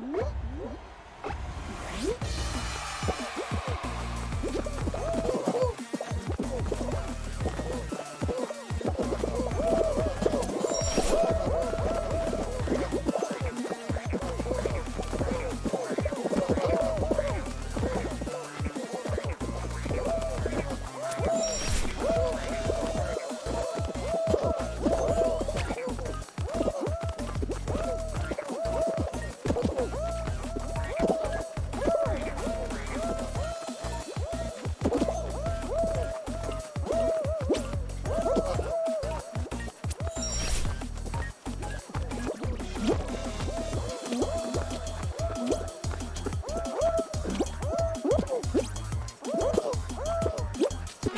嗯？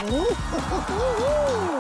Oh,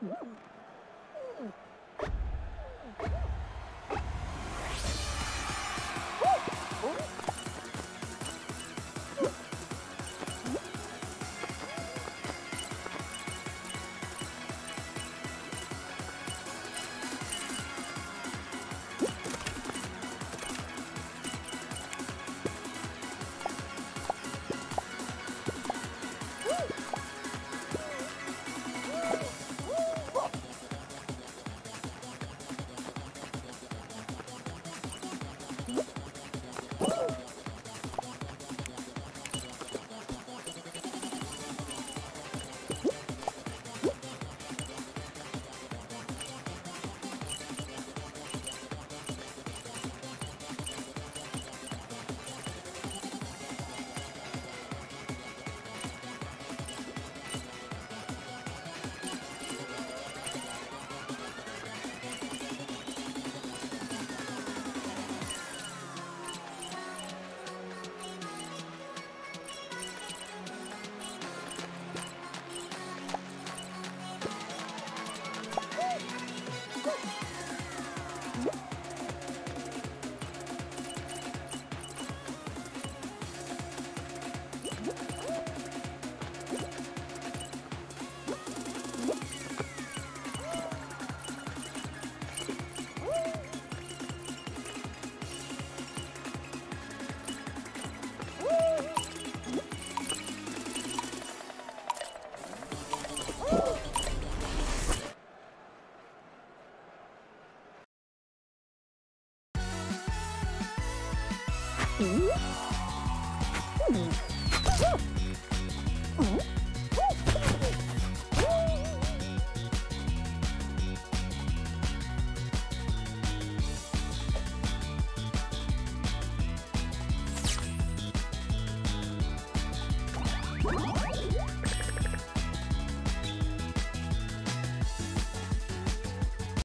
Woo!